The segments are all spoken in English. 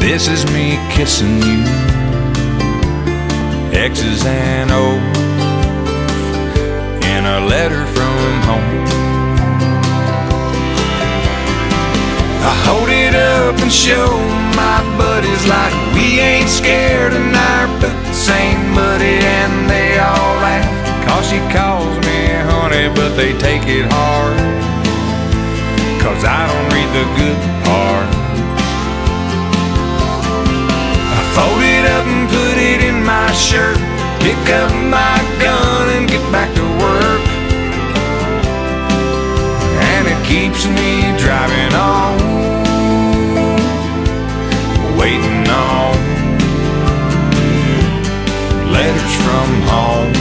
This is me kissing you. X's and O's in a letter from home. I hold it up and show my buddies like we ain't scared and our boots ain't muddy and they all laugh. Cause she calls me honey, but they take it hard. Cause I don't read the good part. Keeps me driving on, waiting on letters from home.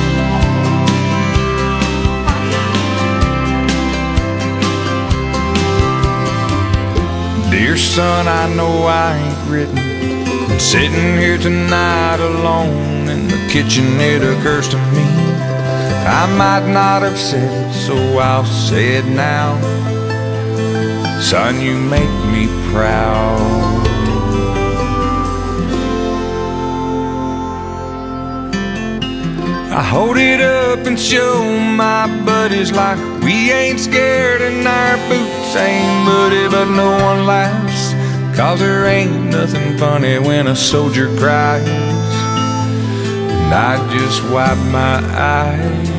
Dear son, I know I ain't written. And sitting here tonight alone in the kitchen, it occurs to me I might not have said it, so I'll say it now. Son, you make me proud. I hold it up and show my buddies like we ain't scared and our boots ain't muddy, but no one laughs. Cause there ain't nothing funny when a soldier cries. And I just wipe my eyes